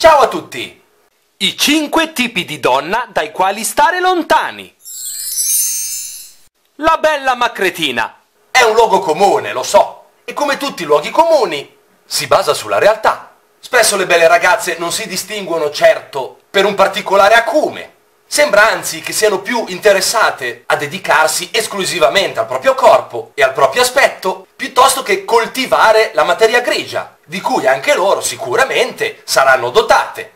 Ciao a tutti! I cinque tipi di donna dai quali stare lontani. La bella macretina. È un luogo comune, lo so, e come tutti i luoghi comuni si basa sulla realtà. Spesso le belle ragazze non si distinguono certo per un particolare acume. Sembra anzi che siano più interessate a dedicarsi esclusivamente al proprio corpo e al proprio aspetto, piuttosto che coltivare la materia grigia, di cui anche loro sicuramente saranno dotate.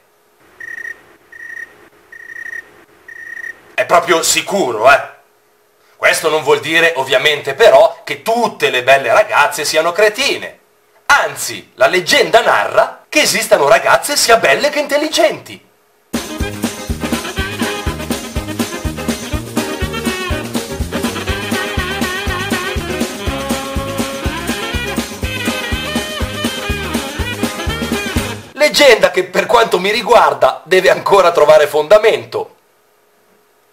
È proprio sicuro, eh? Questo non vuol dire ovviamente però che tutte le belle ragazze siano cretine. Anzi, la leggenda narra che esistano ragazze sia belle che intelligenti. Leggenda che per quanto mi riguarda deve ancora trovare fondamento.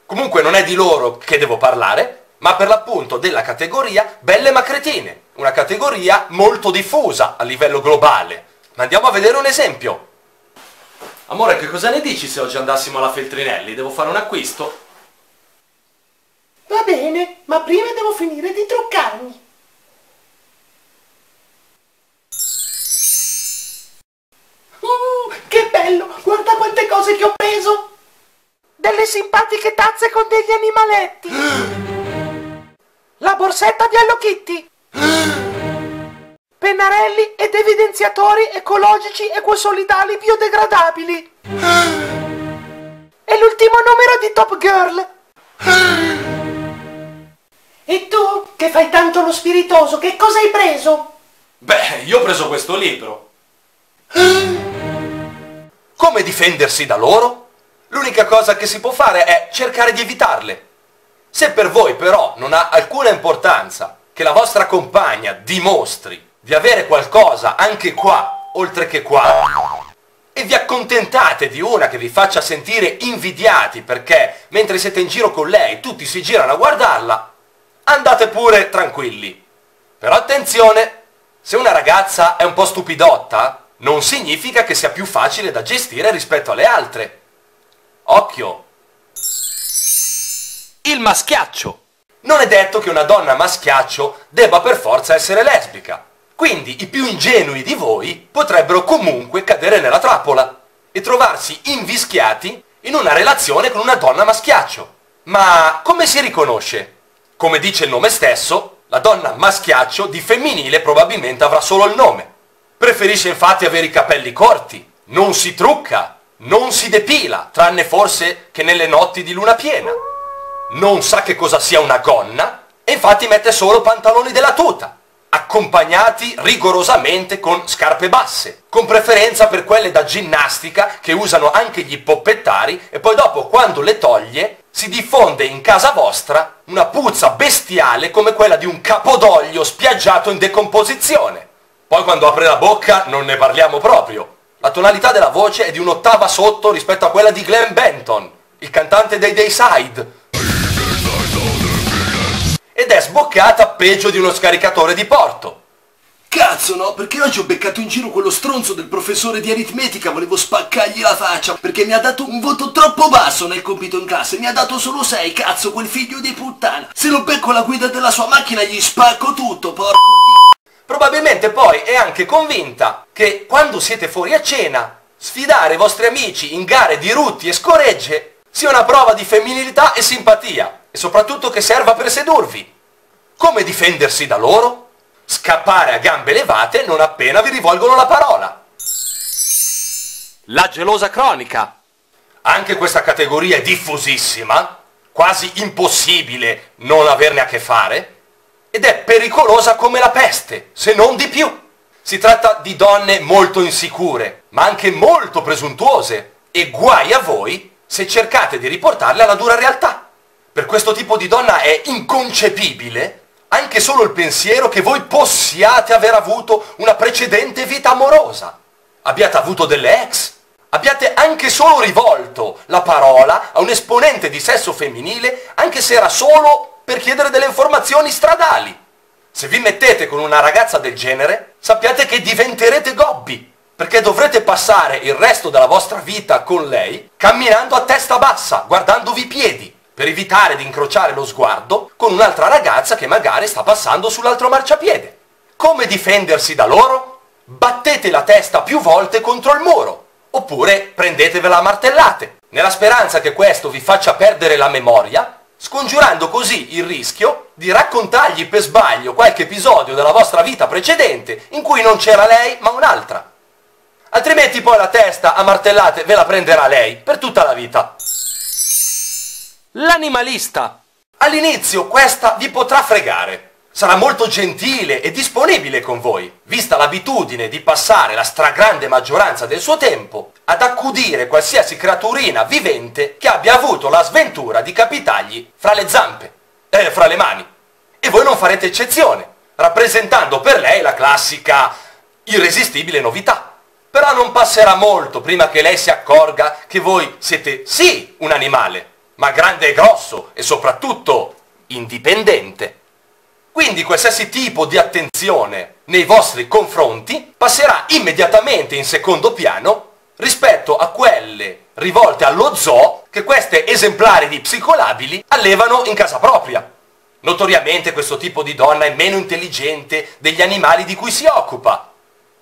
Comunque non è di loro che devo parlare, ma per l'appunto della categoria belle ma cretine, una categoria molto diffusa a livello globale. Ma andiamo a vedere un esempio. Amore, che cosa ne dici se oggi andassimo alla Feltrinelli? Devo fare un acquisto? Va bene, ma prima devo finire di truccarmi. Che ho preso! delle simpatiche tazze con degli animaletti. La borsetta di Hello Kitty. Pennarelli ed evidenziatori ecologici ecosolidali biodegradabili. E l'ultimo numero di Top Girl. E tu, che fai tanto lo spiritoso, che cosa hai preso? Beh, io ho preso questo libro. Come difendersi da loro? L'unica cosa che si può fare è cercare di evitarle. Se per voi però non ha alcuna importanza che la vostra compagna dimostri di avere qualcosa anche qua, oltre che qua, e vi accontentate di una che vi faccia sentire invidiati perché mentre siete in giro con lei tutti si girano a guardarla, andate pure tranquilli. Però attenzione, se una ragazza è un po' stupidotta, non significa che sia più facile da gestire rispetto alle altre. Occhio! Il maschiaccio. Non è detto che una donna maschiaccio debba per forza essere lesbica. Quindi i più ingenui di voi potrebbero comunque cadere nella trappola e trovarsi invischiati in una relazione con una donna maschiaccio. Ma come si riconosce? Come dice il nome stesso, la donna maschiaccio di femminile probabilmente avrà solo il nome. Preferisce infatti avere i capelli corti, non si trucca, non si depila, tranne forse che nelle notti di luna piena. Non sa che cosa sia una gonna e infatti mette solo pantaloni della tuta, accompagnati rigorosamente con scarpe basse, con preferenza per quelle da ginnastica che usano anche gli poppettari e poi dopo quando le toglie si diffonde in casa vostra una puzza bestiale come quella di un capodoglio spiaggiato in decomposizione. Poi quando apre la bocca non ne parliamo proprio. La tonalità della voce è di un'ottava sotto rispetto a quella di Glenn Benton, il cantante dei Dayside. Ed è sboccata peggio di uno scaricatore di porto. Cazzo no, perché oggi ho beccato in giro quello stronzo del professore di aritmetica, volevo spaccargli la faccia, perché mi ha dato un voto troppo basso nel compito in classe, mi ha dato solo 6, cazzo, quel figlio di puttana. Se lo becco la guida della sua macchina gli spacco tutto, porco. Probabilmente poi è anche convinta che quando siete fuori a cena, sfidare i vostri amici in gare di rutti e scoregge sia una prova di femminilità e simpatia, e soprattutto che serva per sedurvi. Come difendersi da loro? Scappare a gambe levate non appena vi rivolgono la parola. La gelosa cronica. Anche questa categoria è diffusissima, quasi impossibile non averne a che fare, ed è pericolosa come la peste, se non di più. Si tratta di donne molto insicure, ma anche molto presuntuose, e guai a voi se cercate di riportarle alla dura realtà. Per questo tipo di donna è inconcepibile anche solo il pensiero che voi possiate aver avuto una precedente vita amorosa. Abbiate avuto delle ex, abbiate anche solo rivolto la parola a un esponente di sesso femminile, anche se era solo per chiedere delle informazioni stradali. Se vi mettete con una ragazza del genere, sappiate che diventerete gobbi, perché dovrete passare il resto della vostra vita con lei camminando a testa bassa, guardandovi i piedi, per evitare di incrociare lo sguardo con un'altra ragazza che magari sta passando sull'altro marciapiede. Come difendersi da loro? Battete la testa più volte contro il muro, oppure prendetevela a martellate, nella speranza che questo vi faccia perdere la memoria, scongiurando così il rischio di raccontargli per sbaglio qualche episodio della vostra vita precedente in cui non c'era lei ma un'altra. Altrimenti poi la testa a martellate ve la prenderà lei per tutta la vita. L'animalista. All'inizio questa vi potrà fregare. Sarà molto gentile e disponibile con voi, vista l'abitudine di passare la stragrande maggioranza del suo tempo ad accudire qualsiasi creaturina vivente che abbia avuto la sventura di capitargli fra le zampe, eh, fra le mani. E voi non farete eccezione, rappresentando per lei la classica irresistibile novità. Però non passerà molto prima che lei si accorga che voi siete sì un animale, ma grande e grosso e soprattutto indipendente. Quindi qualsiasi tipo di attenzione nei vostri confronti passerà immediatamente in secondo piano rispetto a quelle rivolte allo zoo che queste esemplari di psicolabili allevano in casa propria. Notoriamente questo tipo di donna è meno intelligente degli animali di cui si occupa,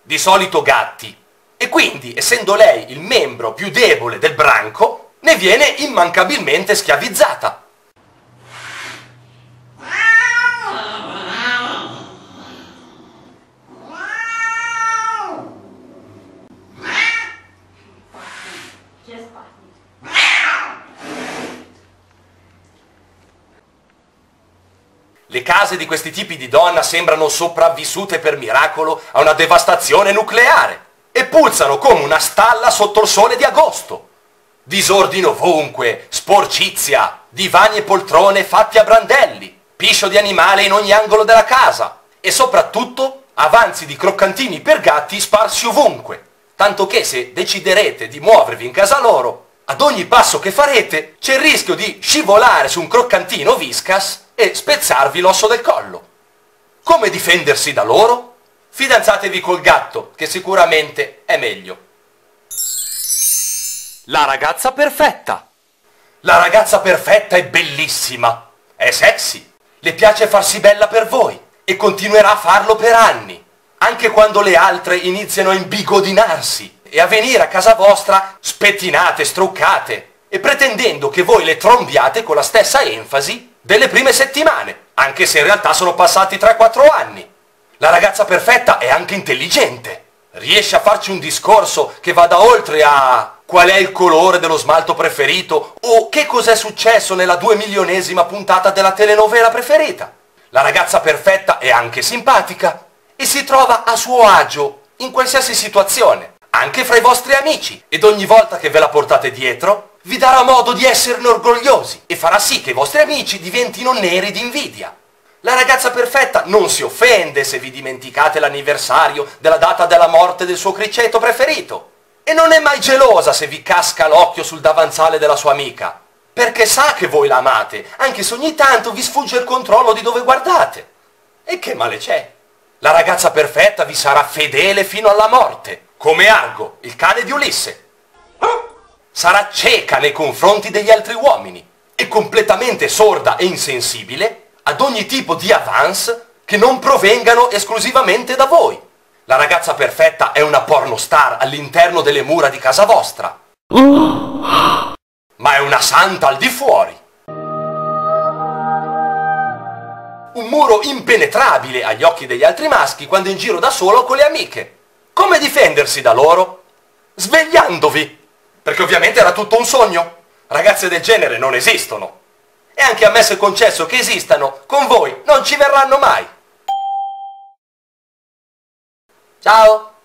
di solito gatti, e quindi, essendo lei il membro più debole del branco, ne viene immancabilmente schiavizzata. Le case di questi tipi di donna sembrano sopravvissute per miracolo a una devastazione nucleare e puzzano come una stalla sotto il sole di agosto. Disordine ovunque, sporcizia, divani e poltrone fatti a brandelli, piscio di animale in ogni angolo della casa e soprattutto avanzi di croccantini per gatti sparsi ovunque. Tanto che se deciderete di muovervi in casa loro, ad ogni passo che farete c'è il rischio di scivolare su un croccantino viscas e spezzarvi l'osso del collo. Come difendersi da loro? Fidanzatevi col gatto, che sicuramente è meglio. La ragazza perfetta. La ragazza perfetta è bellissima, è sexy, le piace farsi bella per voi e continuerà a farlo per anni, anche quando le altre iniziano a imbigodinarsi e a venire a casa vostra spettinate, struccate e pretendendo che voi le trombiate con la stessa enfasi delle prime settimane, anche se in realtà sono passati 3-4 anni. La ragazza perfetta è anche intelligente, riesce a farci un discorso che vada oltre a qual è il colore dello smalto preferito o che cos'è successo nella due milionesima puntata della telenovela preferita. La ragazza perfetta è anche simpatica e si trova a suo agio in qualsiasi situazione, anche fra i vostri amici, ed ogni volta che ve la portate dietro vi darà modo di esserne orgogliosi e farà sì che i vostri amici diventino neri di invidia. La ragazza perfetta non si offende se vi dimenticate l'anniversario della data della morte del suo criceto preferito e non è mai gelosa se vi casca l'occhio sul davanzale della sua amica, perché sa che voi la amate, anche se ogni tanto vi sfugge il controllo di dove guardate. E che male c'è? La ragazza perfetta vi sarà fedele fino alla morte, come Argo, il cane di Ulisse. Sarà cieca nei confronti degli altri uomini e completamente sorda e insensibile ad ogni tipo di avance che non provengano esclusivamente da voi. La ragazza perfetta è una pornostar all'interno delle mura di casa vostra. Ma è una santa al di fuori. Un muro impenetrabile agli occhi degli altri maschi quando in giro da solo con le amiche. Come difendersi da loro? Svegliandovi. Perché ovviamente era tutto un sogno. Ragazze del genere non esistono. E anche ammesso e concesso che esistano, con voi non ci verranno mai. Ciao!